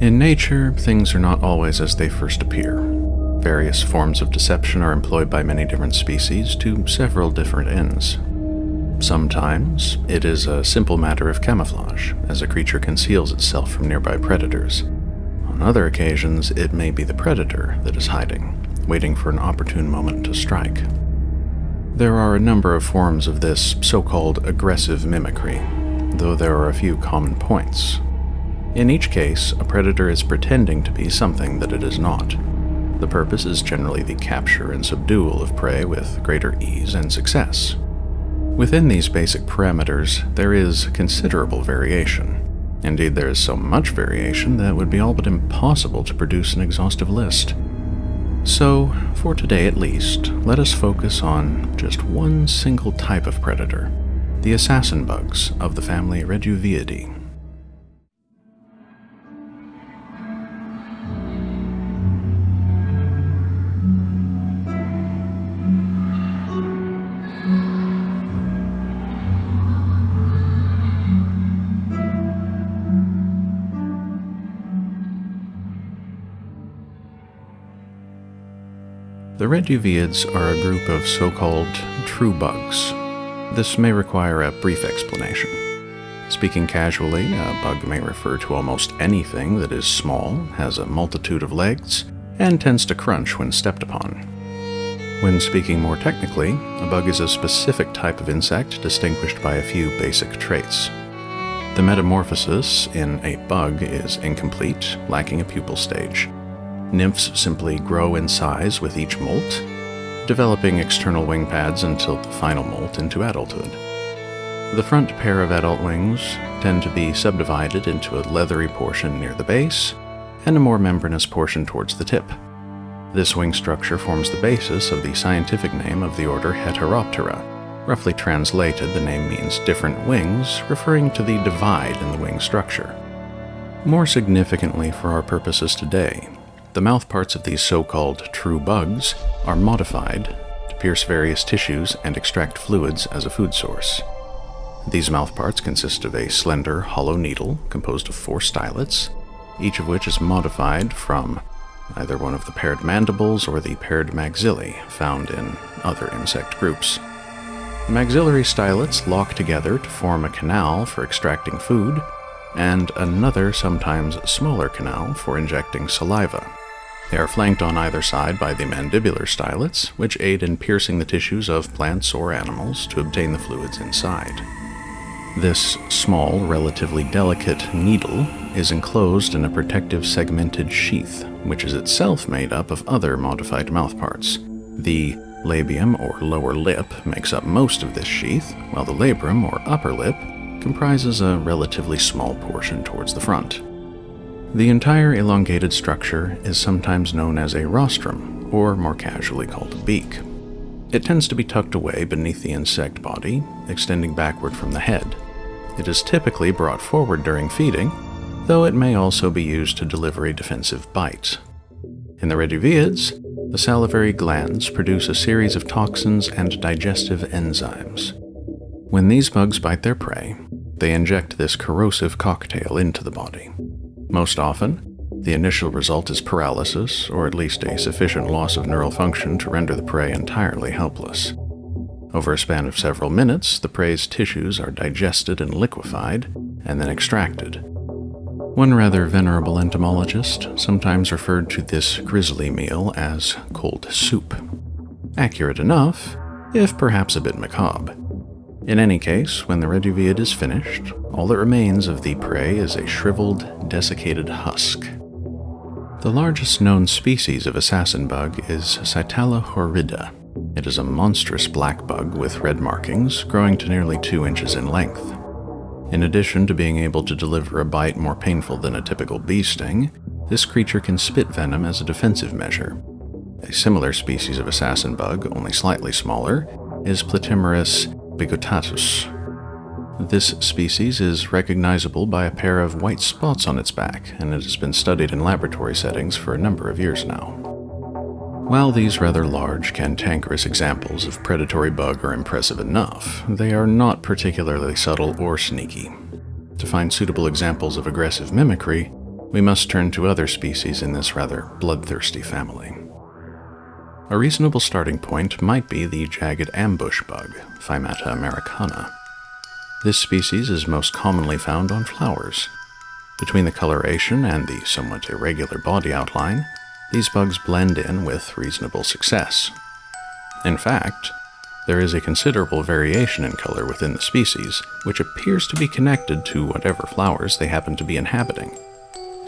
In nature, things are not always as they first appear. Various forms of deception are employed by many different species to several different ends. Sometimes, it is a simple matter of camouflage, as a creature conceals itself from nearby predators. On other occasions, it may be the predator that is hiding, waiting for an opportune moment to strike. There are a number of forms of this so called aggressive mimicry, though there are a few common points. In each case, a predator is pretending to be something that it is not. The purpose is generally the capture and subdual of prey with greater ease and success. Within these basic parameters, there is considerable variation. Indeed, there is so much variation that it would be all but impossible to produce an exhaustive list. So, for today at least, let us focus on just one single type of predator the assassin bugs of the family Reduviidae. The Reduviids are a group of so-called true bugs. This may require a brief explanation. Speaking casually, a bug may refer to almost anything that is small, has a multitude of legs, and tends to crunch when stepped upon. When speaking more technically, a bug is a specific type of insect distinguished by a few basic traits. The metamorphosis in a bug is incomplete, lacking a pupal stage. Nymphs simply grow in size with each molt, developing external wing pads until the final molt into adulthood. The front pair of adult wings tend to be subdivided into a leathery portion near the base and a more membranous portion towards the tip. This wing structure forms the basis of the scientific name of the order Heteroptera. Roughly translated, the name means different wings, referring to the divide in the wing structure. More significantly for our purposes today, the mouthparts of these so-called true bugs are modified to pierce various tissues and extract fluids as a food source. These mouthparts consist of a slender, hollow needle composed of four stylets, each of which is modified from either one of the paired mandibles or the paired maxillae found in other insect groups. Maxillary stylets lock together to form a canal for extracting food, and another, sometimes smaller canal for injecting saliva. They are flanked on either side by the mandibular stylets, which aid in piercing the tissues of plants or animals to obtain the fluids inside. This small, relatively delicate needle is enclosed in a protective segmented sheath, which is itself made up of other modified mouthparts. The labium or lower lip makes up most of this sheath, while the labrum or upper lip comprises a relatively small portion towards the front. The entire elongated structure is sometimes known as a rostrum, or more casually called a beak. It tends to be tucked away beneath the insect body, extending backward from the head. It is typically brought forward during feeding, though it may also be used to deliver a defensive bite. In the reduviids, the salivary glands produce a series of toxins and digestive enzymes. When these bugs bite their prey, they inject this corrosive cocktail into the body. Most often, the initial result is paralysis, or at least a sufficient loss of neural function to render the prey entirely helpless. Over a span of several minutes, the prey's tissues are digested and liquefied, and then extracted. One rather venerable entomologist sometimes referred to this grisly meal as cold soup. Accurate enough, if perhaps a bit macabre. In any case, when the reduviid is finished, all that remains of the prey is a shriveled, desiccated husk. The largest known species of assassin bug is Psytalla horrida. It is a monstrous black bug with red markings, growing to nearly 2 inches in length. In addition to being able to deliver a bite more painful than a typical bee sting, this creature can spit venom as a defensive measure. A similar species of assassin bug, only slightly smaller, is Platymeris biguttatus. This species is recognizable by a pair of white spots on its back, and it has been studied in laboratory settings for a number of years now. While these rather large, cantankerous examples of predatory bug are impressive enough, they are not particularly subtle or sneaky. To find suitable examples of aggressive mimicry, we must turn to other species in this rather bloodthirsty family. A reasonable starting point might be the jagged ambush bug, Phymata americana. This species is most commonly found on flowers. Between the coloration and the somewhat irregular body outline, these bugs blend in with reasonable success. In fact, there is a considerable variation in color within the species, which appears to be connected to whatever flowers they happen to be inhabiting.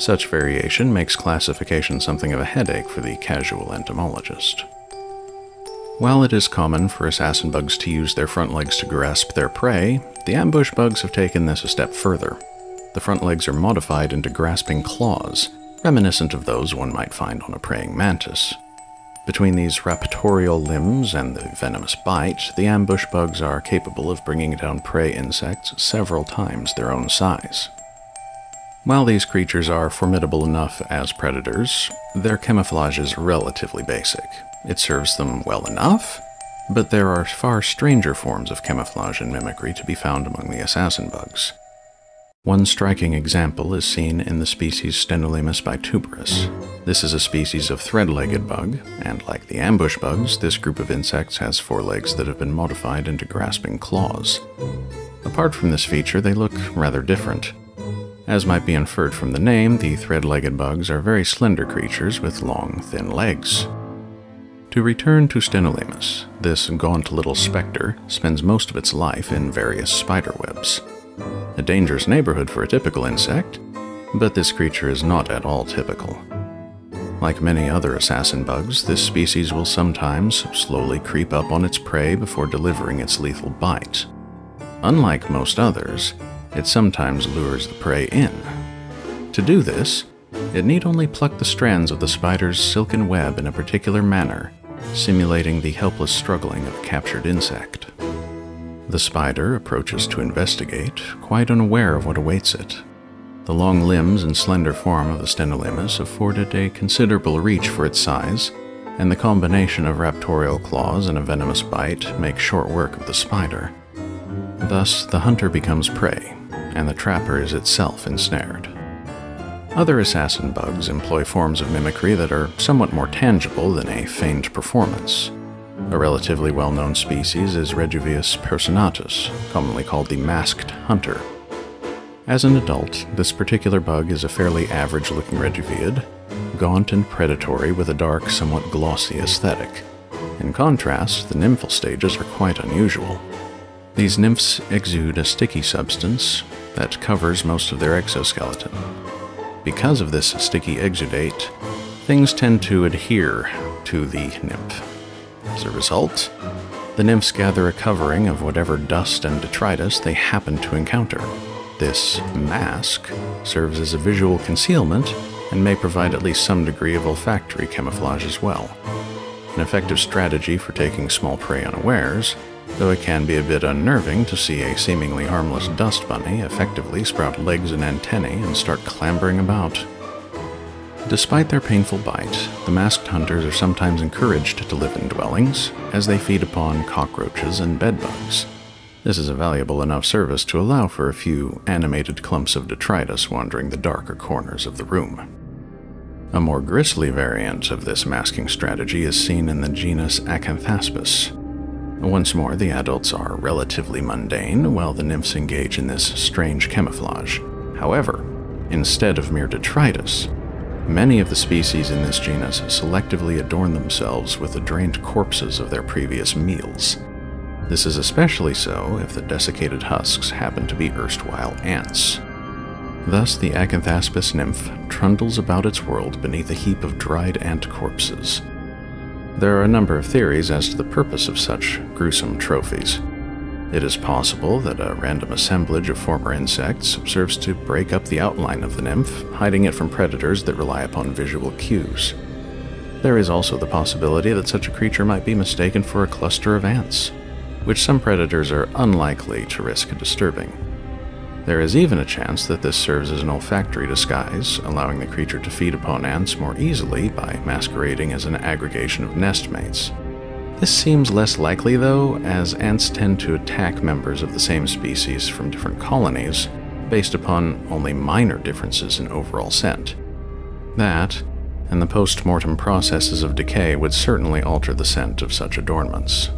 Such variation makes classification something of a headache for the casual entomologist. While it is common for assassin bugs to use their front legs to grasp their prey, the ambush bugs have taken this a step further. The front legs are modified into grasping claws, reminiscent of those one might find on a praying mantis. Between these raptorial limbs and the venomous bite, the ambush bugs are capable of bringing down prey insects several times their own size. While these creatures are formidable enough as predators, their camouflage is relatively basic. It serves them well enough, but there are far stranger forms of camouflage and mimicry to be found among the assassin bugs. One striking example is seen in the species Stenolemus bituberus. This is a species of thread-legged bug, and like the ambush bugs, this group of insects has four legs that have been modified into grasping claws. Apart from this feature, they look rather different. As might be inferred from the name, the thread-legged bugs are very slender creatures with long, thin legs. To return to Stenolemus, this gaunt little specter spends most of its life in various spider webs. A dangerous neighborhood for a typical insect, but this creature is not at all typical. Like many other assassin bugs, this species will sometimes slowly creep up on its prey before delivering its lethal bite. Unlike most others, it sometimes lures the prey in. To do this, it need only pluck the strands of the spider's silken web in a particular manner, simulating the helpless struggling of a captured insect. The spider approaches to investigate, quite unaware of what awaits it. The long limbs and slender form of the Stenolemus afforded a considerable reach for its size, and the combination of raptorial claws and a venomous bite makes short work of the spider. Thus, the hunter becomes prey, and the trapper is itself ensnared. Other assassin bugs employ forms of mimicry that are somewhat more tangible than a feigned performance. A relatively well known species is Reduvius personatus, commonly called the masked hunter. As an adult, this particular bug is a fairly average looking Reduviid, gaunt and predatory with a dark, somewhat glossy aesthetic. In contrast, the nymphal stages are quite unusual. These nymphs exude a sticky substance that covers most of their exoskeleton. Because of this sticky exudate, things tend to adhere to the nymph. As a result, the nymphs gather a covering of whatever dust and detritus they happen to encounter. This mask serves as a visual concealment and may provide at least some degree of olfactory camouflage as well. An effective strategy for taking small prey unawares, though it can be a bit unnerving to see a seemingly harmless dust bunny effectively sprout legs and antennae and start clambering about. Despite their painful bite, the masked hunters are sometimes encouraged to live in dwellings, as they feed upon cockroaches and bedbugs. This is a valuable enough service to allow for a few animated clumps of detritus wandering the darker corners of the room. A more grisly variant of this masking strategy is seen in the genus Acanthaspis, once more, the adults are relatively mundane, while the nymphs engage in this strange camouflage. However, instead of mere detritus, many of the species in this genus selectively adorn themselves with the drained corpses of their previous meals. This is especially so if the desiccated husks happen to be erstwhile ants. Thus, the Acanthaspis nymph trundles about its world beneath a heap of dried ant corpses, there are a number of theories as to the purpose of such gruesome trophies. It is possible that a random assemblage of former insects serves to break up the outline of the nymph, hiding it from predators that rely upon visual cues. There is also the possibility that such a creature might be mistaken for a cluster of ants, which some predators are unlikely to risk disturbing. There is even a chance that this serves as an olfactory disguise, allowing the creature to feed upon ants more easily by masquerading as an aggregation of nestmates. This seems less likely, though, as ants tend to attack members of the same species from different colonies, based upon only minor differences in overall scent. That, and the post mortem processes of decay, would certainly alter the scent of such adornments.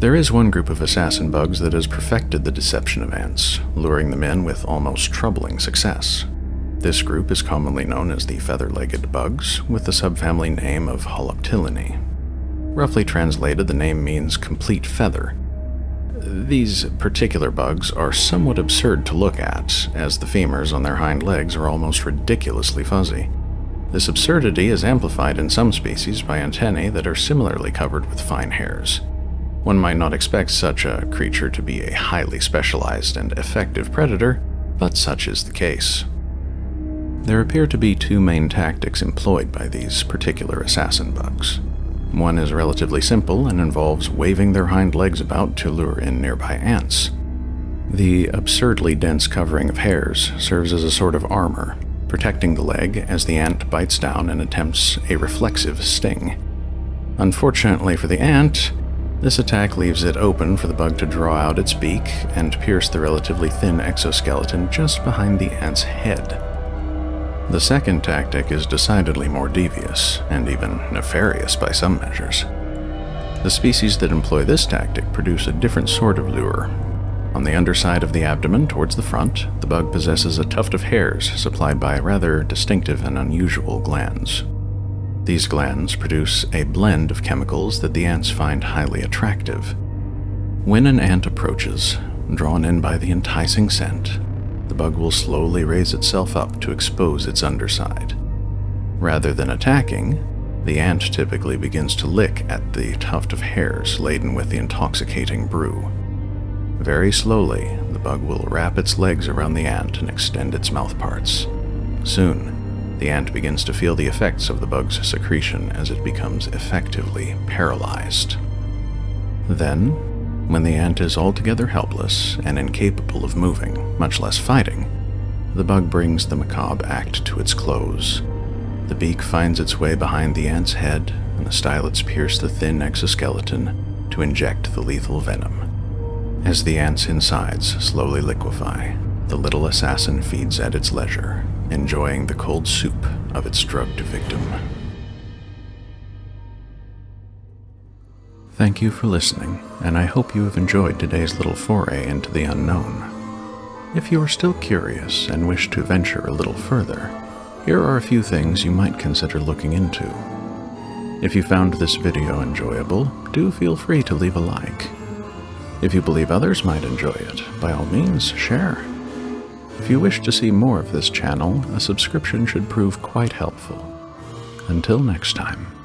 There is one group of assassin bugs that has perfected the deception of ants, luring them in with almost troubling success. This group is commonly known as the feather-legged bugs, with the subfamily name of Holoptilinae. Roughly translated, the name means complete feather. These particular bugs are somewhat absurd to look at, as the femurs on their hind legs are almost ridiculously fuzzy. This absurdity is amplified in some species by antennae that are similarly covered with fine hairs. One might not expect such a creature to be a highly specialized and effective predator, but such is the case. There appear to be two main tactics employed by these particular assassin bugs. One is relatively simple and involves waving their hind legs about to lure in nearby ants. The absurdly dense covering of hairs serves as a sort of armor, protecting the leg as the ant bites down and attempts a reflexive sting. Unfortunately for the ant, this attack leaves it open for the bug to draw out its beak and pierce the relatively thin exoskeleton just behind the ant's head. The second tactic is decidedly more devious, and even nefarious by some measures. The species that employ this tactic produce a different sort of lure. On the underside of the abdomen towards the front, the bug possesses a tuft of hairs supplied by rather distinctive and unusual glands. These glands produce a blend of chemicals that the ants find highly attractive. When an ant approaches, drawn in by the enticing scent, the bug will slowly raise itself up to expose its underside. Rather than attacking, the ant typically begins to lick at the tuft of hairs laden with the intoxicating brew. Very slowly, the bug will wrap its legs around the ant and extend its mouthparts. Soon, the ant begins to feel the effects of the bug's secretion as it becomes effectively paralyzed. Then, when the ant is altogether helpless and incapable of moving, much less fighting, the bug brings the macabre act to its close. The beak finds its way behind the ant's head, and the stylets pierce the thin exoskeleton to inject the lethal venom. As the ant's insides slowly liquefy, the little assassin feeds at its leisure, enjoying the cold soup of its drugged victim. Thank you for listening, and I hope you have enjoyed today's little foray into the unknown. If you are still curious and wish to venture a little further, here are a few things you might consider looking into. If you found this video enjoyable, do feel free to leave a like. If you believe others might enjoy it, by all means, share. If you wish to see more of this channel, a subscription should prove quite helpful. Until next time.